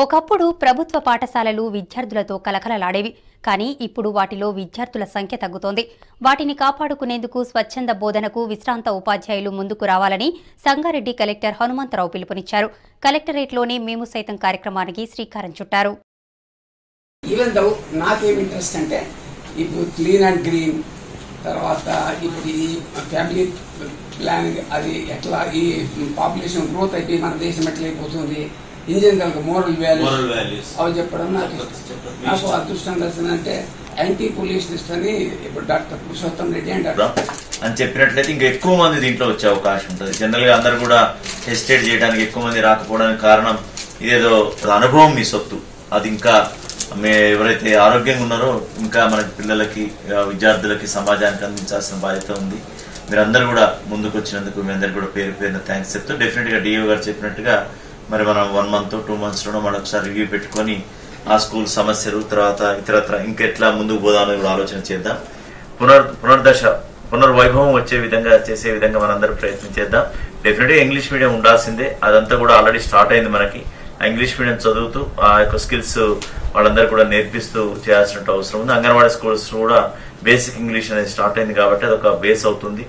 ఒకప్పుడు ప్రభుత్వ పాఠశాలలు విద్యార్థులతో కలకలలాడేవి. కానీ ఇప్పుడు వాటిలో విద్యార్థుల సంఖ్య తగ్గుతోంది. వాటిని కాపాడుకునేందుకు స్వచ్ఛంద బోధనకు విశ్రాంత ఉపాధ్యాయులు ముందుకు రావాలని సంగారెడ్డి కలెక్టర్ హనుమంతరావు పిలుపునిచ్చారు. కలెక్టరేట్లోనే మేము సైతం కార్యక్రమానికి శ్రీకారం చుట్టారు. ఈవెన్ నాకేం ఇంట్రెస్ట్ అంటే ఇప్పుడు క్లీన్ అండ్ గ్రీన్ తర్వాత ఇప్పుడు ఈ ఫ్యామిలీ ప్లానింగ్ అది ఎట్లా ఈ పాపులేషన్ గ్రోత్ అయితే మన దేశం ఎట్లయిపోతుంది ఇన్ జనరల్ మోరల్ వాల్యూస్. అవి చెప్పడం నాకు. నాకు అదృష్టం కలిసిందంటే యాంటీ పోలీస్ లిస్ట్ అని ఇప్పుడు డాక్టర్ పురుషోత్తం రెడ్డి అంటారు. అని చెప్పినట్లయితే ఇంకా ఎక్కువ మంది దీంట్లో వచ్చే అవకాశం ఉంటుంది. జనరల్గా అందరు కూడా హెసిటేట్ చేయడానికి ఎక్కువ మంది రాకపోవడానికి కారణం ఇదేదో అనుభవం మీ సొత్తు. అది ఇంకా మే ఎవరైతే ఆరోగ్యంగా ఉన్నారో ఇంకా మన పిల్లలకి విద్యార్థులకి సమాజానికి అందించాల్సిన బాధ్యత ఉంది. మీరందరూ కూడా ముందుకు వచ్చినందుకు మీ అందరు కూడా పేరు పేరున థ్యాంక్స్ చెప్తూ డెఫినెట్గా డిఓ గారు చెప్పినట్టుగా మరి మనం వన్ మంత్ టూ మంత్స్ లోనో మనం ఒకసారి రివ్యూ పెట్టుకొని ఆ స్కూల్ సమస్యలు తర్వాత ఇతరత్ర ఇంకెట్లా ముందుకు పోదామని కూడా ఆలోచన చేద్దాం. పునర్ పునర్దశ పునర్వైభవం వచ్చే విధంగా చేసే విధంగా మనందరం ప్రయత్నం చేద్దాం. డెఫినెట్గా ఇంగ్లీష్ మీడియం ఉండాల్సిందే. అదంతా కూడా ఆల్రెడీ స్టార్ట్ అయింది మనకి. ఆ ఇంగ్లీష్ మీడియం చదువుతూ ఆ యొక్క స్కిల్స్ వాళ్ళందరూ కూడా నేర్పిస్తూ చేయాల్సిన అవసరం ఉంది. అంగన్వాడీ స్కూల్స్ కూడా బేసిక్ ఇంగ్లీష్ అనేది స్టార్ట్ అయింది కాబట్టి అదొక బేస్ అవుతుంది.